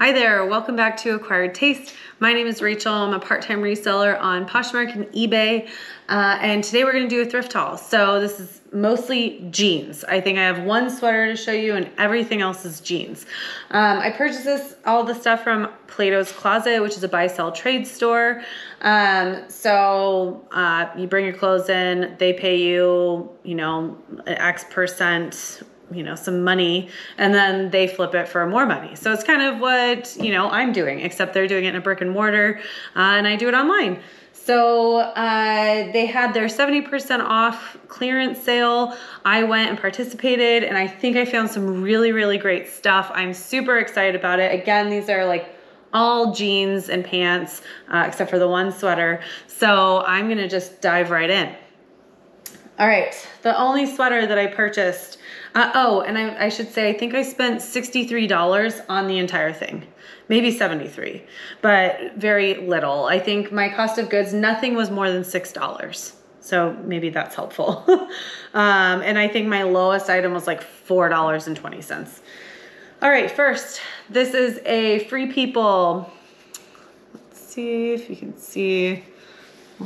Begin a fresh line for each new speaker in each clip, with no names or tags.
Hi there, welcome back to Acquired Taste. My name is Rachel. I'm a part-time reseller on Poshmark and eBay. Uh, and today we're gonna do a thrift haul. So this is mostly jeans. I think I have one sweater to show you and everything else is jeans. Um, I purchased this, all the stuff from Plato's Closet, which is a buy sell trade store. Um, so uh, you bring your clothes in, they pay you, you know, X percent you know some money and then they flip it for more money so it's kind of what you know i'm doing except they're doing it in a brick and mortar uh, and i do it online so uh, they had their 70% off clearance sale. I went and participated, and I think I found some really, really great stuff. I'm super excited about it. Again, these are like all jeans and pants, uh, except for the one sweater. So I'm gonna just dive right in. All right, the only sweater that I purchased, uh, oh, and I, I, should say, I think I spent $63 on the entire thing. Maybe 73, but very little. I think my cost of goods, nothing was more than $6. So maybe that's helpful. um, and I think my lowest item was like $4.20. All right, first, this is a Free People. Let's see if you can see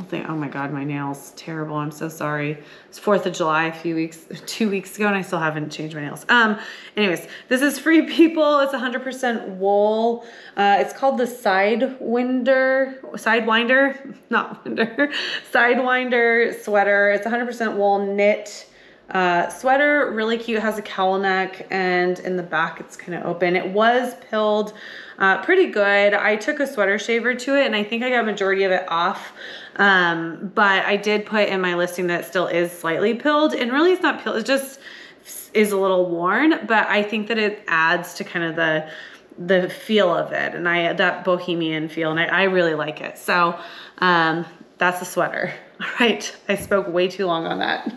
think, oh my God, my nails, terrible. I'm so sorry. It's 4th of July a few weeks, two weeks ago, and I still haven't changed my nails. Um, anyways, this is Free People. It's 100% wool. Uh, it's called the Sidewinder, Sidewinder, not Winder, Sidewinder sweater. It's 100% wool knit. Uh, sweater, really cute, has a cowl neck and in the back it's kind of open. It was pilled uh, pretty good. I took a sweater shaver to it and I think I got majority of it off. Um, but I did put in my listing that it still is slightly pilled and really it's not pilled, it just is a little worn, but I think that it adds to kind of the the feel of it and I that bohemian feel and I, I really like it. So um, that's a sweater. All right, I spoke way too long on that.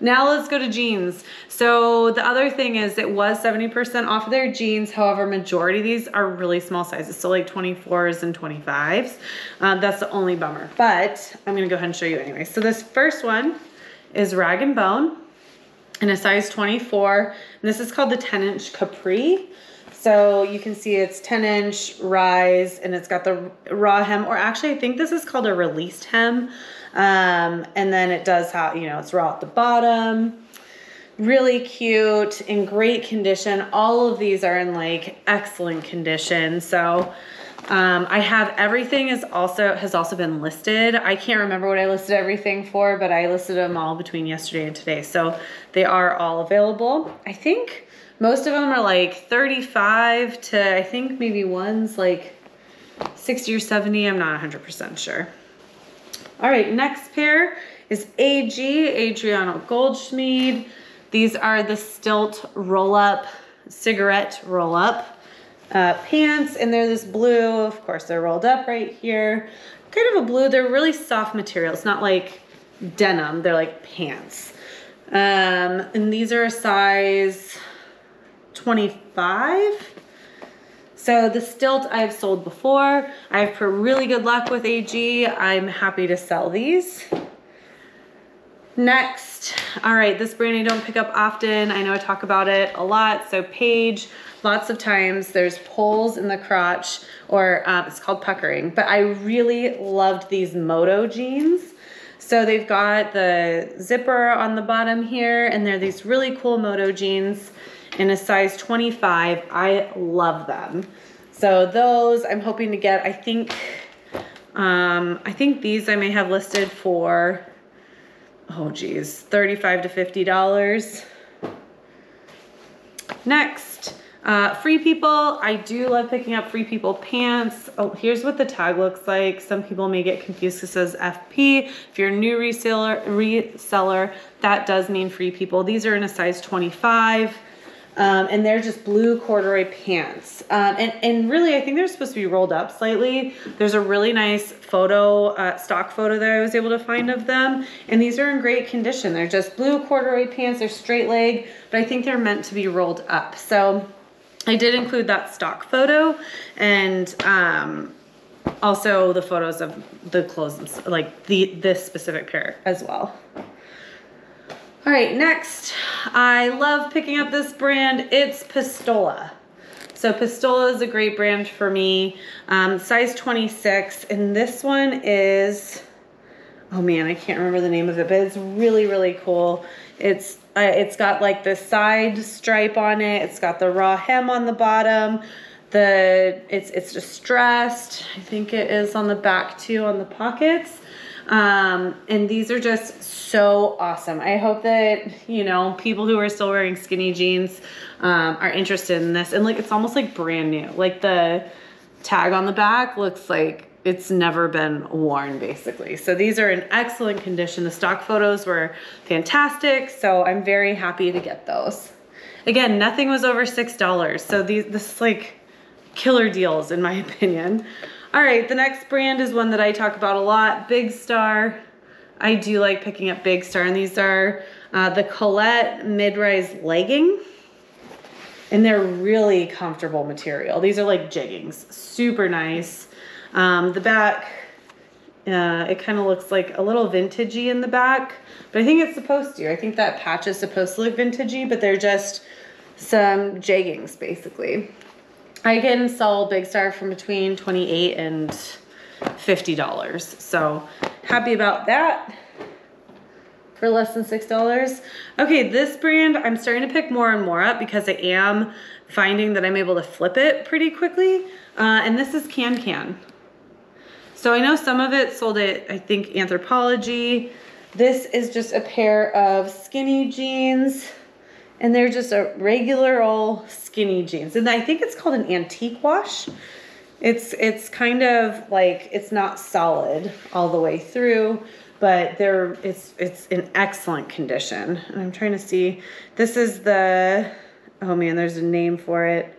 Now let's go to jeans. So the other thing is it was 70% off of their jeans. However, majority of these are really small sizes. So like 24s and 25s. Uh, that's the only bummer. But I'm gonna go ahead and show you anyway. So this first one is Rag and Bone in a size 24. And this is called the 10 inch Capri. So you can see it's 10 inch rise and it's got the raw hem, or actually I think this is called a released hem. Um, and then it does have, you know, it's raw at the bottom. Really cute, in great condition. All of these are in like excellent condition. So um, I have everything is also has also been listed. I can't remember what I listed everything for, but I listed them all between yesterday and today. So they are all available. I think most of them are like 35 to I think maybe one's like 60 or 70. I'm not 100% sure. All right, next pair is AG, Adriano Goldschmied. These are the Stilt roll-up, cigarette roll-up uh, pants, and they're this blue. Of course, they're rolled up right here. Kind of a blue. They're really soft material. It's not like denim. They're like pants. Um, and these are a size 25. So the stilt I've sold before. I've really good luck with AG. I'm happy to sell these. Next, all right, this brand I don't pick up often. I know I talk about it a lot. So Paige, lots of times there's poles in the crotch or um, it's called puckering, but I really loved these Moto jeans. So they've got the zipper on the bottom here and they're these really cool Moto jeans in a size 25. I love them. So those I'm hoping to get, I think, um, I think these I may have listed for, oh geez, 35 to $50. Next, uh, Free People. I do love picking up Free People pants. Oh, here's what the tag looks like. Some people may get confused because it says FP. If you're a new reseller, reseller, that does mean Free People. These are in a size 25. Um, and they're just blue corduroy pants. Um, and, and really, I think they're supposed to be rolled up slightly. There's a really nice photo, uh, stock photo that I was able to find of them. And these are in great condition. They're just blue corduroy pants. They're straight leg, but I think they're meant to be rolled up. So I did include that stock photo and um, also the photos of the clothes, like the this specific pair as well. All right, next, I love picking up this brand. It's Pistola. So Pistola is a great brand for me. Um, size 26, and this one is, oh man, I can't remember the name of it, but it's really, really cool. It's uh, it's got like the side stripe on it. It's got the raw hem on the bottom. The it's it's distressed. I think it is on the back too on the pockets. Um, and these are just so awesome. I hope that, you know, people who are still wearing skinny jeans um, are interested in this. And like, it's almost like brand new. Like the tag on the back looks like it's never been worn basically. So these are in excellent condition. The stock photos were fantastic. So I'm very happy to get those. Again, nothing was over $6. So these, this is like killer deals in my opinion. All right, the next brand is one that I talk about a lot, Big Star. I do like picking up Big Star, and these are uh, the Colette mid-rise legging. And they're really comfortable material. These are like jeggings, super nice. Um, the back, uh, it kind of looks like a little vintagey in the back, but I think it's supposed to. I think that patch is supposed to look vintagey, but they're just some jeggings basically. I can sell Big Star from between 28 and $50. So happy about that for less than $6. Okay, this brand I'm starting to pick more and more up because I am finding that I'm able to flip it pretty quickly. Uh, and this is KanCan. So I know some of it sold at, I think, Anthropologie. This is just a pair of skinny jeans and they're just a regular old skinny jeans. And I think it's called an antique wash. It's it's kind of like it's not solid all the way through, but they're it's it's in excellent condition. And I'm trying to see. This is the oh man, there's a name for it.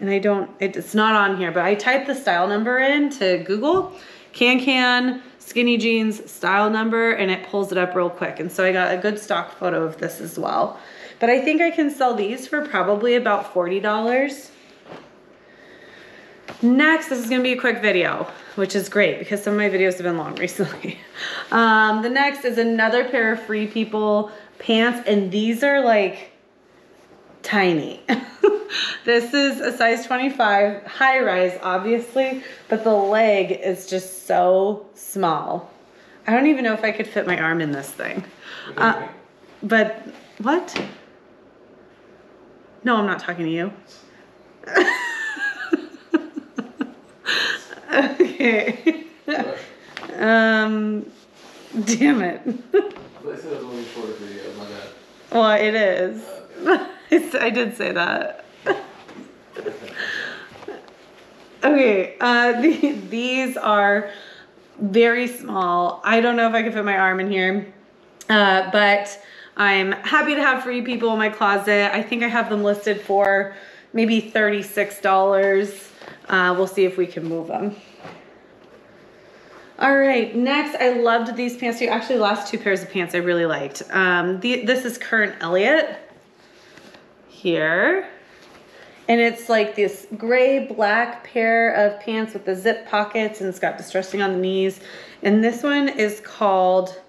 And I don't it, it's not on here, but I typed the style number in to Google. KanCan skinny jeans style number and it pulls it up real quick. And so I got a good stock photo of this as well. But I think I can sell these for probably about $40. Next, this is gonna be a quick video, which is great because some of my videos have been long recently. Um, the next is another pair of Free People pants, and these are like tiny. this is a size 25, high rise, obviously, but the leg is just so small. I don't even know if I could fit my arm in this thing. Uh, but what? No, I'm not talking to you. okay. um, damn it. Well, it is. I did say that. okay, uh, the, these are very small. I don't know if I can fit my arm in here, uh, but I'm happy to have free people in my closet. I think I have them listed for maybe $36. Uh, we'll see if we can move them. All right, next, I loved these pants too. Actually, last two pairs of pants I really liked. Um, the, this is Current Elliott here. And it's like this gray black pair of pants with the zip pockets and it's got distressing on the knees. And this one is called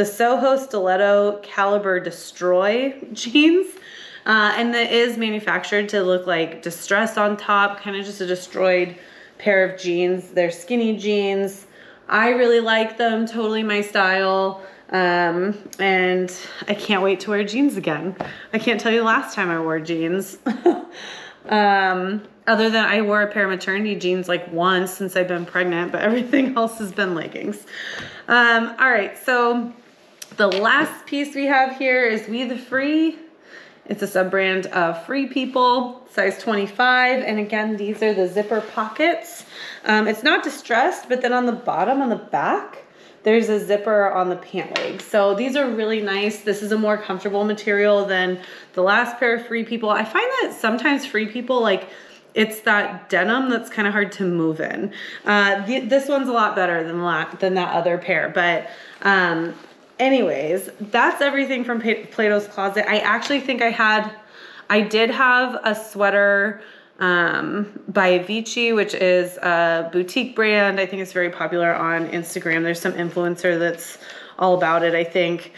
the Soho Stiletto Caliber Destroy jeans. Uh, and that is manufactured to look like distress on top, kind of just a destroyed pair of jeans. They're skinny jeans. I really like them, totally my style. Um, and I can't wait to wear jeans again. I can't tell you the last time I wore jeans. um, other than I wore a pair of maternity jeans like once since I've been pregnant, but everything else has been leggings. Um, all right, so the last piece we have here is We the Free. It's a sub-brand of Free People, size 25. And again, these are the zipper pockets. Um, it's not distressed, but then on the bottom, on the back, there's a zipper on the pant leg. So these are really nice. This is a more comfortable material than the last pair of Free People. I find that sometimes Free People, like, it's that denim that's kind of hard to move in. Uh, the, this one's a lot better than, that, than that other pair, but um, anyways, that's everything from Plato's Closet. I actually think I had, I did have a sweater um, by Vici, which is a boutique brand. I think it's very popular on Instagram. There's some influencer that's all about it, I think.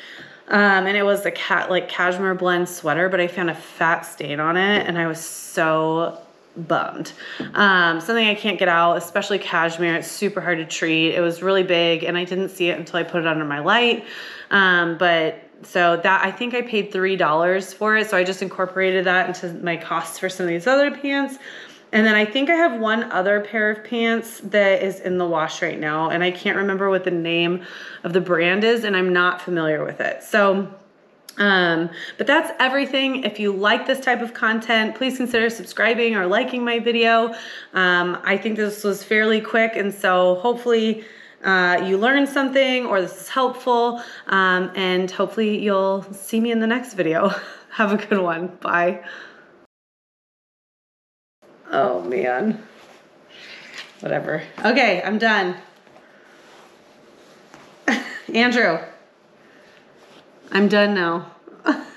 Um, and it was a cat like cashmere blend sweater, but I found a fat stain on it, and I was so bummed. Um, something I can't get out, especially cashmere. It's super hard to treat. It was really big and I didn't see it until I put it under my light. Um, but so that I think I paid $3 for it. So I just incorporated that into my costs for some of these other pants. And then I think I have one other pair of pants that is in the wash right now. And I can't remember what the name of the brand is and I'm not familiar with it. So um, but that's everything. If you like this type of content, please consider subscribing or liking my video. Um, I think this was fairly quick, and so hopefully uh, you learned something or this is helpful, um, and hopefully you'll see me in the next video. Have a good one. Bye. Oh man. Whatever. Okay, I'm done. Andrew. I'm done now.